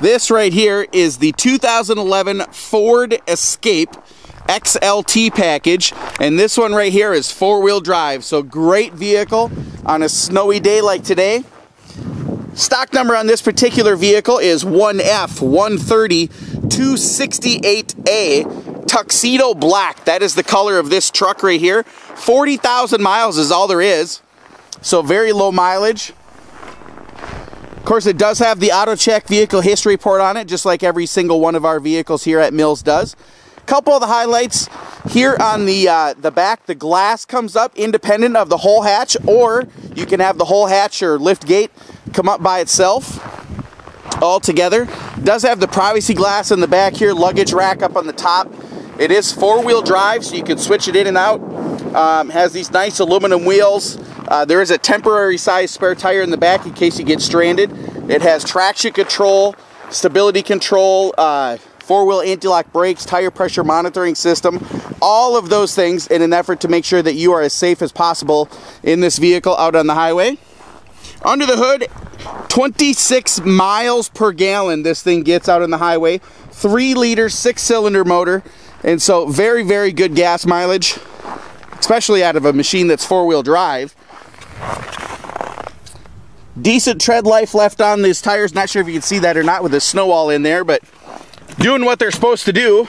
This right here is the 2011 Ford Escape XLT package and this one right here is four-wheel drive so great vehicle on a snowy day like today. Stock number on this particular vehicle is 1F130-268A tuxedo black. That is the color of this truck right here. 40,000 miles is all there is so very low mileage course, it does have the auto check vehicle history report on it, just like every single one of our vehicles here at Mills does. Couple of the highlights here on the uh, the back, the glass comes up independent of the whole hatch, or you can have the whole hatch or lift gate come up by itself all together. Does have the privacy glass in the back here, luggage rack up on the top. It is four-wheel drive, so you can switch it in and out. Um, has these nice aluminum wheels. Uh, there is a temporary size spare tire in the back in case you get stranded. It has traction control, stability control, uh, four-wheel anti-lock brakes, tire pressure monitoring system, all of those things in an effort to make sure that you are as safe as possible in this vehicle out on the highway. Under the hood, 26 miles per gallon this thing gets out on the highway. 3 liter, 6 cylinder motor. And so very, very good gas mileage, especially out of a machine that's four-wheel drive. Decent tread life left on these tires. Not sure if you can see that or not with the snow all in there, but doing what they're supposed to do.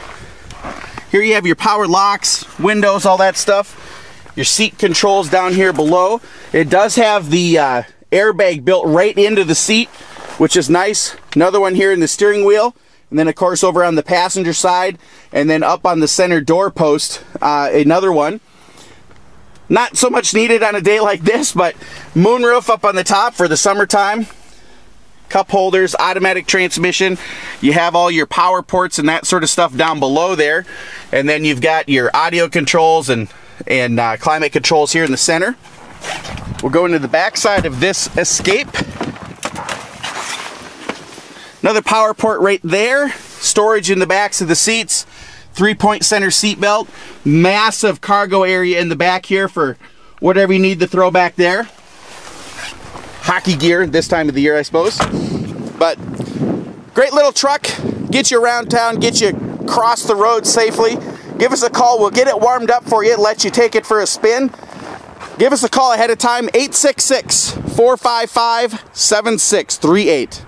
Here you have your power locks, windows, all that stuff. Your seat controls down here below. It does have the uh, airbag built right into the seat, which is nice. Another one here in the steering wheel. And then of course over on the passenger side and then up on the center door post, uh, another one. Not so much needed on a day like this, but moonroof up on the top for the summertime. Cup holders, automatic transmission. You have all your power ports and that sort of stuff down below there. And then you've got your audio controls and, and uh, climate controls here in the center. We'll go into the back side of this Escape. Another power port right there. Storage in the backs of the seats three-point center seat belt, massive cargo area in the back here for whatever you need to throw back there. Hockey gear this time of the year, I suppose. But great little truck, get you around town, get you across the road safely. Give us a call, we'll get it warmed up for you, let you take it for a spin. Give us a call ahead of time, 866 455 7638.